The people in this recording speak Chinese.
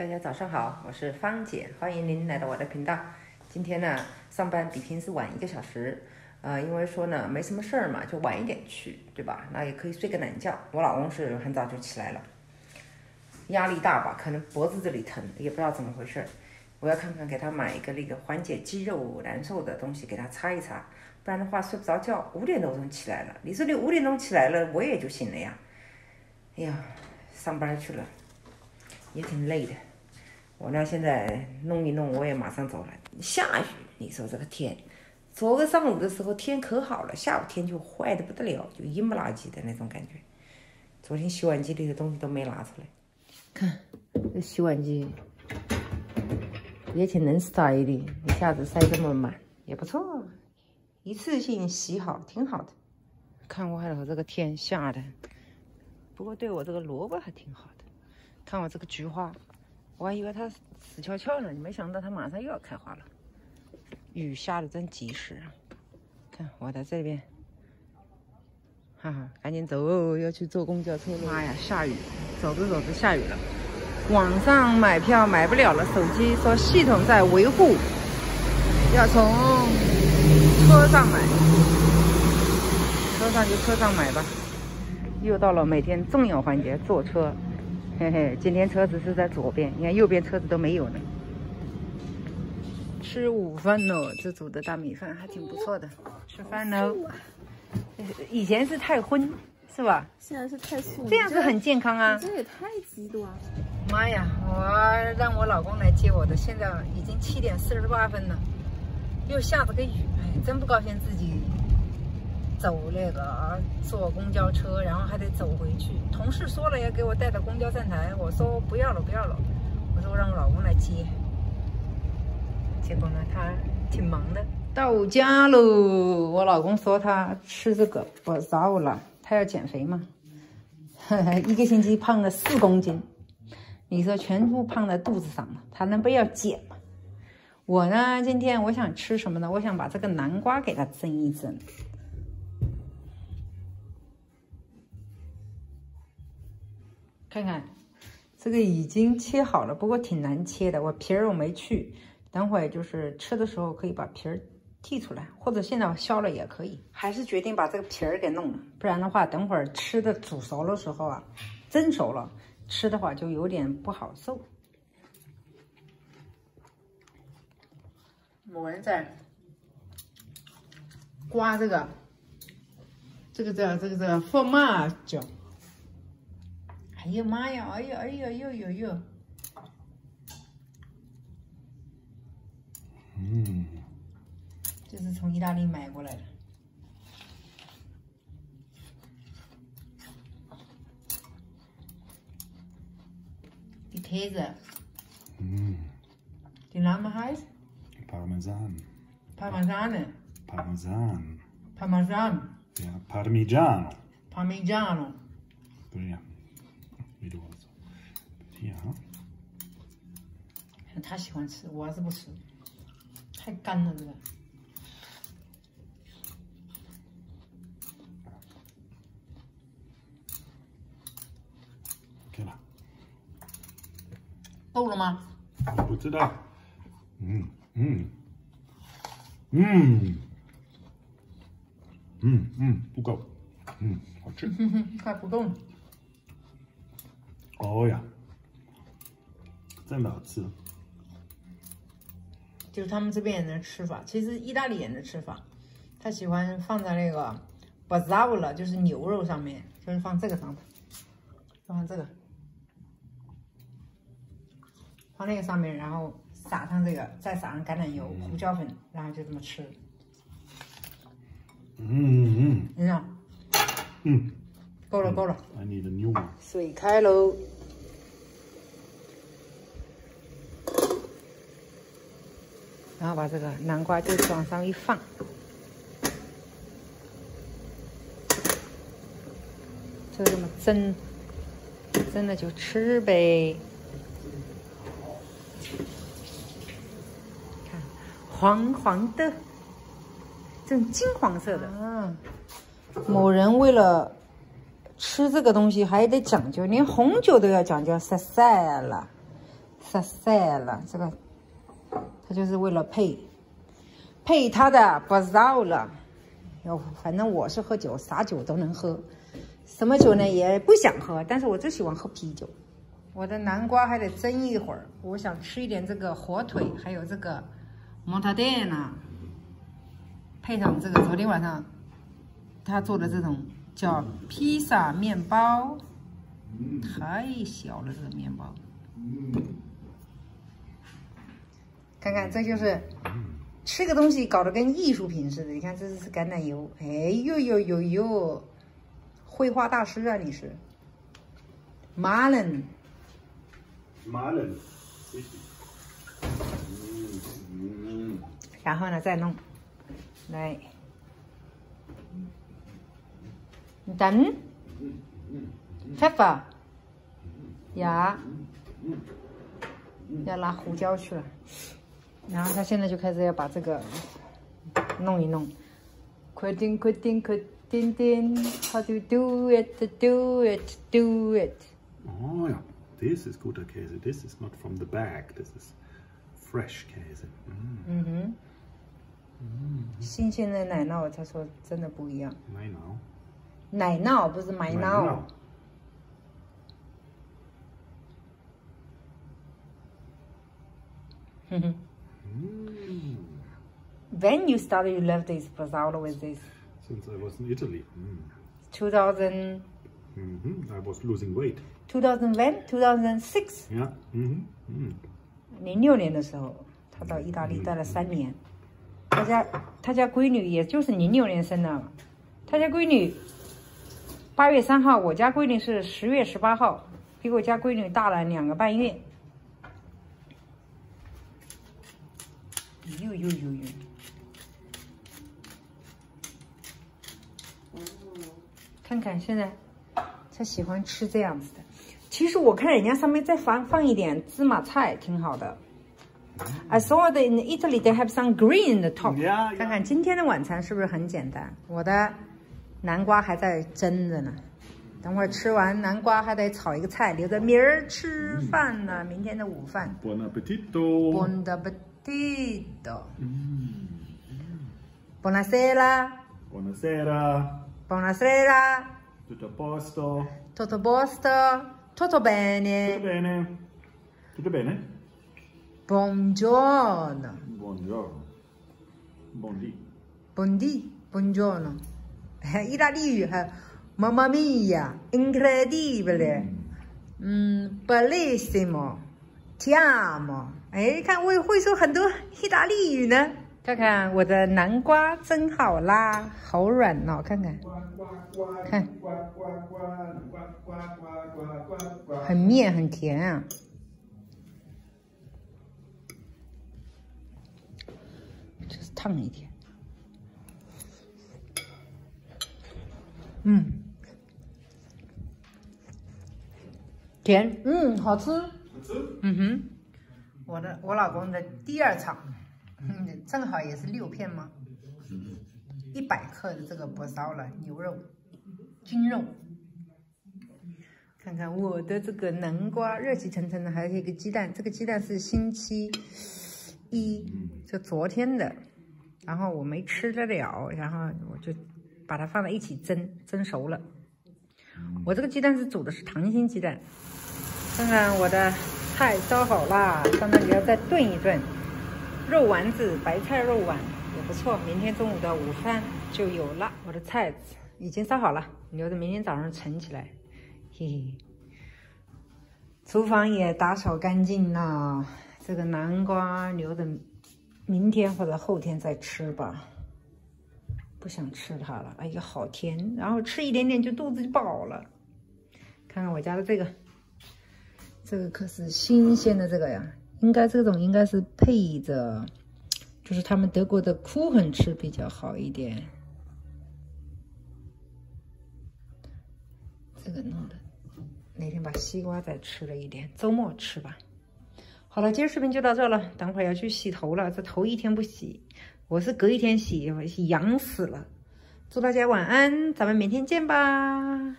大家早上好，我是芳姐，欢迎您来到我的频道。今天呢，上班比平时晚一个小时，呃，因为说呢没什么事儿嘛，就晚一点去，对吧？那也可以睡个懒觉。我老公是很早就起来了，压力大吧，可能脖子这里疼，也不知道怎么回事儿。我要看看给他买一个那个缓解肌肉难受的东西给他擦一擦，不然的话睡不着觉。五点多钟起来了，你说你五点钟起来了，我也就醒了呀。哎呀，上班去了，也挺累的。我呢现在弄一弄，我也马上走了。下雨，你说这个天，昨个上午的时候天可好了，下午天就坏的不得了，就阴不拉几的那种感觉。昨天洗碗机里的东西都没拿出来，看这洗碗机也挺能塞的，一下子塞这么满也不错，一次性洗好挺好的。看外头这个天下的，不过对我这个萝卜还挺好的。看我这个菊花。我还以为它死翘翘呢，没想到它马上又要开花了。雨下的真及时啊！看我在这边，哈哈，赶紧走哦，要去坐公交车了。妈呀，下雨，走着走着下雨了。网上买票买不了了，手机说系统在维护，要从车上买。车上就车上买吧。又到了每天重要环节，坐车。嘿嘿，今天车子是在左边，你看右边车子都没有呢。吃午饭喽，这煮的大米饭还挺不错的。吃饭喽。以前是太荤，是吧？现在是太素。这样子很健康啊。这也太极端。妈呀，我让我老公来接我的，现在已经七点四十八分了，又下着个雨，哎，真不高兴自己。走那个坐公交车，然后还得走回去。同事说了要给我带到公交站台，我说不要了，不要了。我说我让我老公来接。结果呢，他挺忙的。到家喽！我老公说他吃这个不糟了，他要减肥嘛。一个星期胖了四公斤，你说全部胖在肚子上了，他能不要减吗？我呢，今天我想吃什么呢？我想把这个南瓜给他蒸一蒸。看看，这个已经切好了，不过挺难切的。我皮儿我没去，等会就是吃的时候可以把皮儿剔出来，或者现在我削了也可以。还是决定把这个皮儿给弄了，不然的话，等会儿吃的煮熟的时候啊，蒸熟了吃的话就有点不好受。某人在刮这个，这个叫这个叫放麻椒。哎呀 妈呀！哎呀哎呀呦呦呦！嗯，这是从意大利买过来的。Die Käse. Mm. Den Namen heißt? Parmesan. Parmesane. Parmesan. Parmesan. Ja, Parmigiano. Parmigiano. 维多，呀，他喜欢吃，我还是不吃，太干了这个。给了，够了吗？不知道。嗯嗯嗯嗯嗯，不够。嗯，好吃。快不够。哦呀，真的好吃。就是他们这边人的吃法，其实意大利人的吃法，他喜欢放在那个 b a z a v l a 就是牛肉上面，就是放这个上面，放这个，放那个上面，然后撒上这个，再撒上橄榄油、胡椒粉，然后就这么吃。嗯嗯嗯。嗯。嗯。够了，够了。I need a new one。水开喽。然后把这个南瓜就往上一放，就这么蒸，蒸了就吃呗。看，黄黄的，这种金黄色的。嗯，某人为了吃这个东西还得讲究，连红酒都要讲究，晒晒了。撒塞了，这个它就是为了配配它的不绕了。哟，反正我是喝酒，啥酒都能喝，什么酒呢也不想喝，但是我最喜欢喝啤酒。我的南瓜还得蒸一会儿，我想吃一点这个火腿，还有这个蒙塔店呢，配上这个昨天晚上他做的这种叫披萨面包，太小了这个面包。看看，这就是吃个东西搞得跟艺术品似的。你看，这是橄榄油，哎呦呦呦呦，绘画大师啊，你是？Marlon。Mm. 然后呢再弄，来，等，pepper，呀，要拿胡椒去了，然后他现在就开始要把这个弄一弄，快点快点快点点，How do do it do it do it？Oh ja, this is guter Käse. This is not from the bag. This is fresh. Mm. 嗯哼，新鲜的奶酪，他说真的不一样，Nein, no. 奶酪不是买酪。哼哼。Mm. When you started, you love this Brazzolo with this. Since I was in Italy. Mm. 2000, hmm I was losing weight. 2000 when? 2006. Yeah. hmm Mm. 零六年的时候，他到意大利待了三年。他家他家闺女也就是零六年生的，他家闺女八月三号，我家闺女是十月十八号，比我家闺女大了两个半月。呦呦呦呦！看看现在，他喜欢吃这样子的。其实我看人家上面再放放一点芝麻菜，挺好的。I saw that in Italy they have some green in the top。看看今天的晚餐是不是很简单？我的南瓜还在蒸着呢，等会儿吃完南瓜还得炒一个菜，留着明儿吃饭呢。明天的午饭。Buon appetito. Buon appetito 嗯。Buonasera。Buonasera. Buonasera。Tutto a posto！Tutto a posto！Tutto bene！Tutto bene? 意大利语，还，mamma mia，incredibile，嗯，bellissimo，ti amo，哎，看我也会说很多意大利语呢。看看我的南瓜蒸好啦，好软哦，看看。看。很面，很甜啊。就是烫一点。嗯，甜，嗯，好吃。好吃嗯哼，我的我老公的第二场，嗯，正好也是六片吗？一百克的这个薄烧了牛肉，菌肉。看看我的这个南瓜热气腾腾的，还有一个鸡蛋，这个鸡蛋是星期一，就昨天的，然后我没吃得了，然后我就把它放在一起蒸，蒸熟了。我这个鸡蛋是煮的是溏心鸡蛋。看看我的菜烧好啦，到那里要再炖一炖。肉丸子，白菜肉丸也不错，明天中午的午饭就有了。我的菜已经烧好了，留着明天早上盛起来。嘿嘿，厨房也打扫干净了，这个南瓜留着明天或者后天再吃吧。不想吃它了，哎呀，好甜，然后吃一点点就肚子就饱了。看看我家的这个，这个可是新鲜的这个呀，应该这种应该是配着，就是他们德国的库很吃比较好一点。这个弄的，那天把西瓜再吃了一点，周末吃吧。好了，今天视频就到这了，等会要去洗头了，这头一天不洗，我是隔一天洗，我痒死了。祝大家晚安，咱们明天见吧。